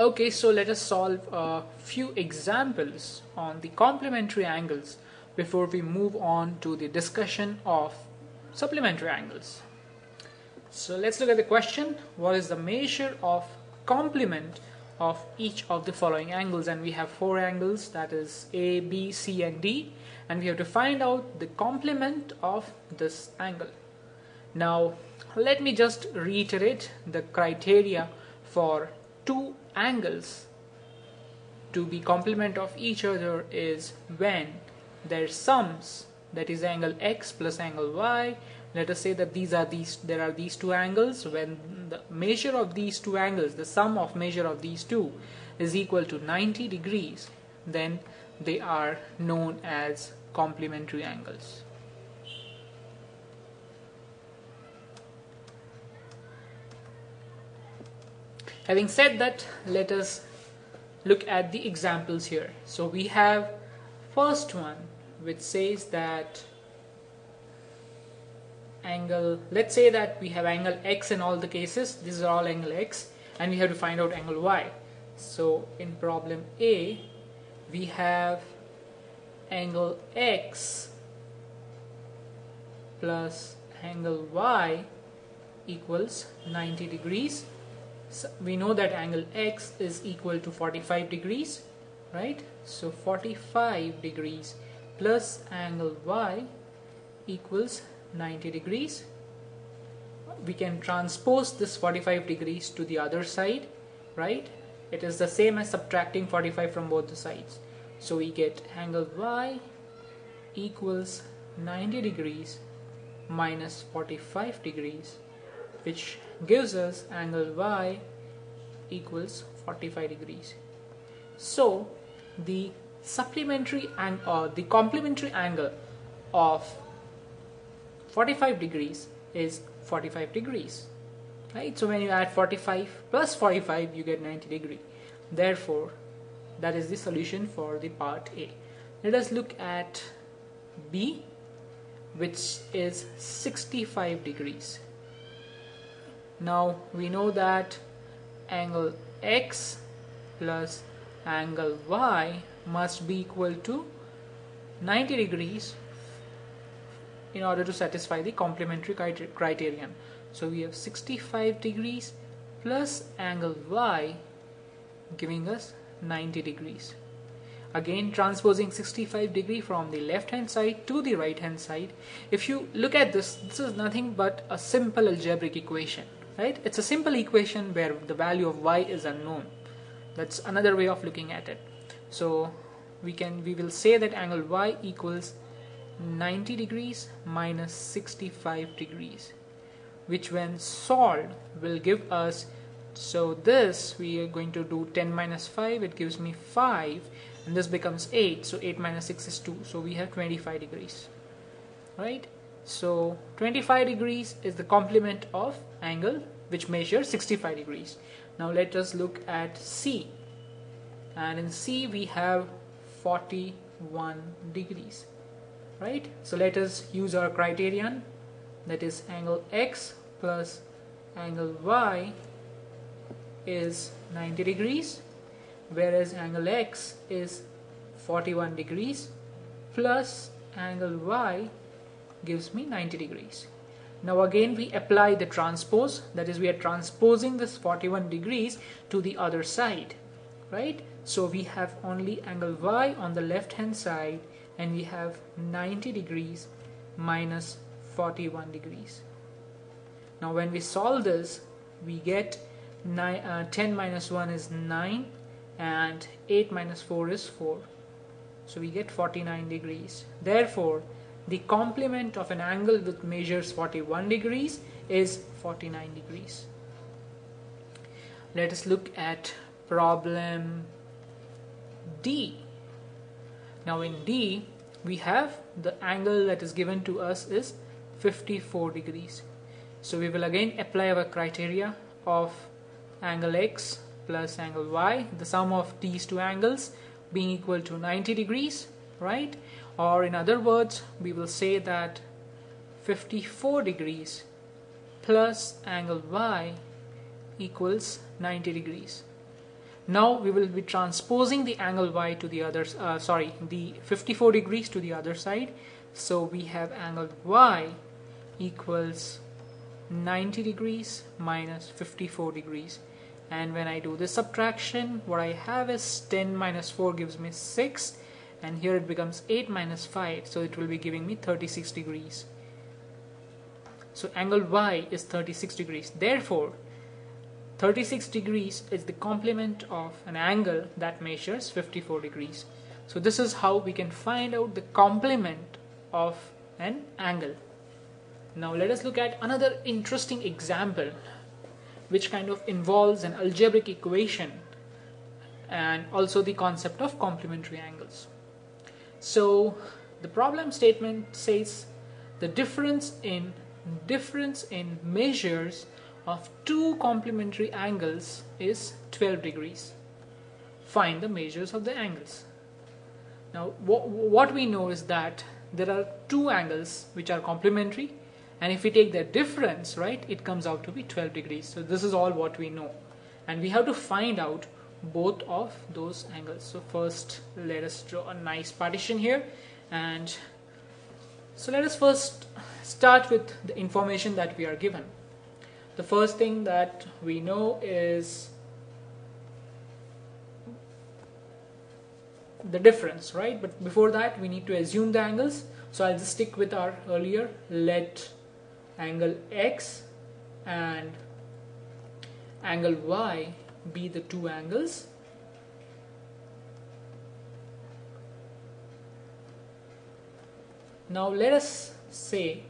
Okay, so let us solve a few examples on the complementary angles before we move on to the discussion of supplementary angles. So let's look at the question. What is the measure of complement of each of the following angles? And we have four angles that is A, B, C and D and we have to find out the complement of this angle. Now let me just reiterate the criteria for two angles to be complement of each other is when their sums that is angle x plus angle y let us say that these are these there are these two angles when the measure of these two angles the sum of measure of these two is equal to 90 degrees then they are known as complementary angles Having said that, let us look at the examples here. So we have first one which says that angle, let's say that we have angle x in all the cases, these are all angle x and we have to find out angle y. So in problem A, we have angle x plus angle y equals 90 degrees so we know that angle x is equal to 45 degrees right? So 45 degrees plus angle y equals 90 degrees. We can transpose this 45 degrees to the other side right? It is the same as subtracting 45 from both the sides. So we get angle y equals 90 degrees minus 45 degrees which gives us angle y equals 45 degrees. So the supplementary angle or uh, the complementary angle of 45 degrees is 45 degrees right? So when you add 45 plus 45 you get 90 degree. Therefore that is the solution for the part A. Let us look at B which is 65 degrees now we know that angle x plus angle y must be equal to 90 degrees in order to satisfy the complementary criterion. So we have 65 degrees plus angle y giving us 90 degrees. Again transposing 65 degree from the left hand side to the right hand side. If you look at this, this is nothing but a simple algebraic equation right? It's a simple equation where the value of y is unknown. That's another way of looking at it. So we can we will say that angle y equals 90 degrees minus 65 degrees which when solved will give us so this we are going to do 10 minus 5 it gives me 5 and this becomes 8 so 8 minus 6 is 2 so we have 25 degrees right so 25 degrees is the complement of angle which measures 65 degrees. Now let us look at C. And in C we have 41 degrees. Right? So let us use our criterion that is angle X plus angle Y is 90 degrees whereas angle X is 41 degrees plus angle Y gives me 90 degrees. Now again we apply the transpose that is we are transposing this 41 degrees to the other side right? So we have only angle y on the left hand side and we have 90 degrees minus 41 degrees. Now when we solve this we get nine, uh, 10 minus 1 is 9 and 8 minus 4 is 4 so we get 49 degrees. Therefore the complement of an angle which measures 41 degrees is 49 degrees. Let us look at problem D. Now in D we have the angle that is given to us is 54 degrees. So we will again apply our criteria of angle x plus angle y, the sum of these two angles being equal to 90 degrees, right? or in other words we will say that 54 degrees plus angle y equals 90 degrees. Now we will be transposing the angle y to the other uh, sorry the 54 degrees to the other side. So we have angle y equals 90 degrees minus 54 degrees. And when I do this subtraction what I have is 10 minus 4 gives me 6 and here it becomes 8 minus 5 so it will be giving me 36 degrees. So angle y is 36 degrees. Therefore 36 degrees is the complement of an angle that measures 54 degrees. So this is how we can find out the complement of an angle. Now let us look at another interesting example which kind of involves an algebraic equation and also the concept of complementary angles. So the problem statement says the difference in difference in measures of two complementary angles is 12 degrees. Find the measures of the angles. Now what we know is that there are two angles which are complementary and if we take the difference right it comes out to be 12 degrees so this is all what we know and we have to find out both of those angles. So first let us draw a nice partition here. And so let us first start with the information that we are given. The first thing that we know is the difference right? But before that we need to assume the angles. So I'll just stick with our earlier. Let angle x and angle y be the two angles. Now let us say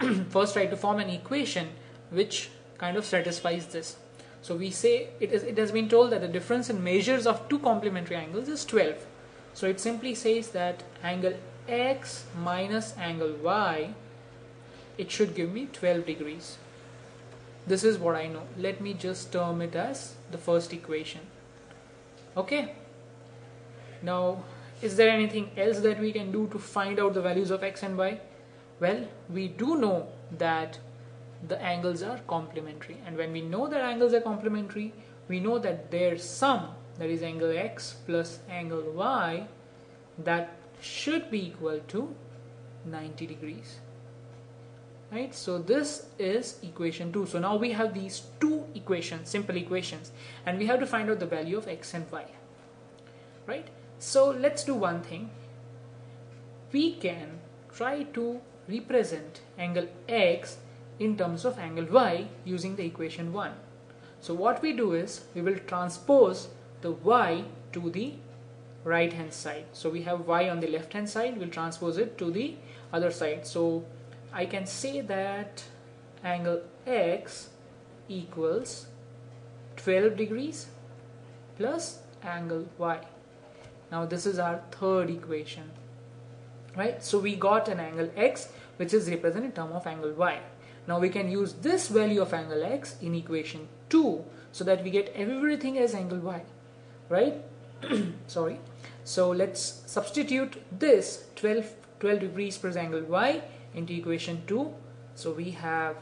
first try to form an equation which kind of satisfies this. So we say it, is, it has been told that the difference in measures of two complementary angles is 12 so it simply says that angle x minus angle y it should give me 12 degrees this is what I know. Let me just term it as the first equation. Okay. Now is there anything else that we can do to find out the values of x and y? Well we do know that the angles are complementary. And when we know that angles are complementary we know that their sum that is angle x plus angle y that should be equal to 90 degrees right? So this is equation 2 so now we have these two equations simple equations and we have to find out the value of x and y. Right? So let's do one thing. We can try to represent angle x in terms of angle y using the equation 1 so what we do is we will transpose the y to the right hand side. So we have y on the left hand side. We'll transpose it to the other side. So I can say that angle x equals 12 degrees plus angle y. Now this is our third equation right? So we got an angle x which is represented in term of angle y. Now we can use this value of angle x in equation 2 so that we get everything as angle y right? Sorry. So let's substitute this 12 12 degrees plus angle y into equation 2 so we have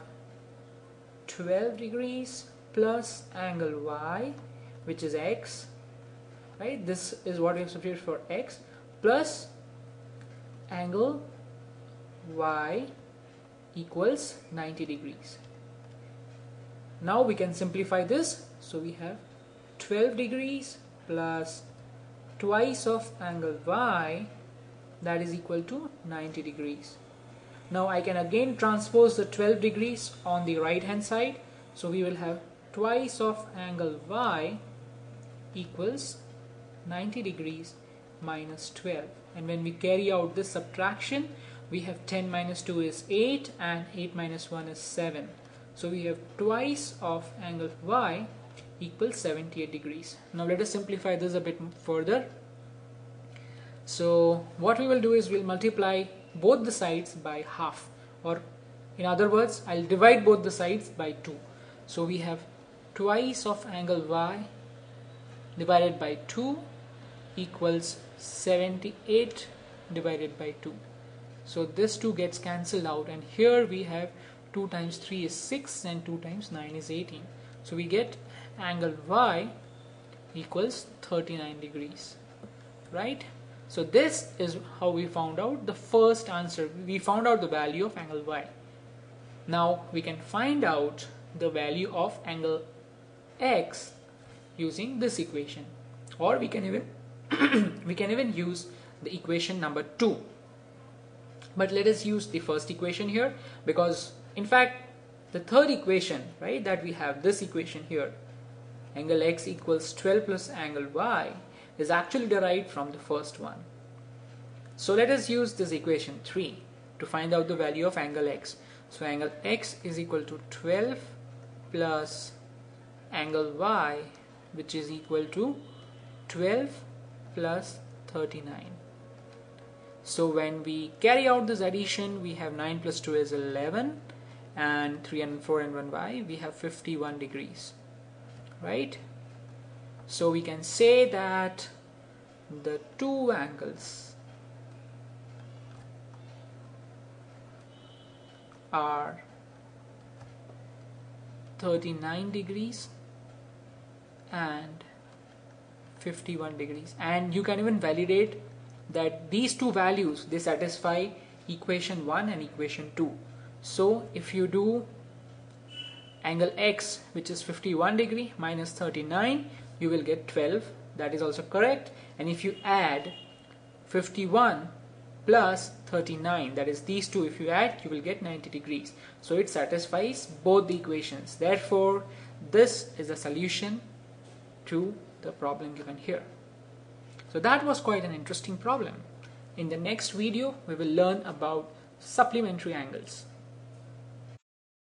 12 degrees plus angle y which is x right? This is what we have substituted for x plus angle y equals 90 degrees. Now we can simplify this. So we have 12 degrees plus twice of angle y that is equal to 90 degrees now I can again transpose the 12 degrees on the right hand side. So we will have twice of angle y equals 90 degrees minus 12. And when we carry out this subtraction, we have 10 minus 2 is 8 and 8 minus 1 is 7. So we have twice of angle y equals 78 degrees. Now let us simplify this a bit further. So what we will do is we'll multiply both the sides by half. Or in other words I'll divide both the sides by 2 so we have twice of angle y divided by 2 equals 78 divided by 2 so this 2 gets cancelled out. And here we have 2 times 3 is 6 and 2 times 9 is 18 so we get angle y equals 39 degrees. Right so this is how we found out the first answer. We found out the value of angle y. Now we can find out the value of angle x using this equation. Or we can even we can even use the equation number 2 but let us use the first equation here because in fact the third equation right that we have this equation here angle x equals 12 plus angle y is actually derived from the first one. So let us use this equation 3 to find out the value of angle x. So angle x is equal to 12 plus angle y which is equal to 12 plus 39 so when we carry out this addition we have 9 plus 2 is 11 and 3 and 4 and 1 y we have 51 degrees. Right so we can say that the two angles are 39 degrees and 51 degrees. And you can even validate that these two values they satisfy equation 1 and equation 2 so if you do angle x which is 51 degree minus 39 you will get 12 that is also correct. And if you add 51 plus 39 that is these two if you add you will get 90 degrees. So it satisfies both the equations. Therefore this is a solution to the problem given here. So that was quite an interesting problem. In the next video we will learn about supplementary angles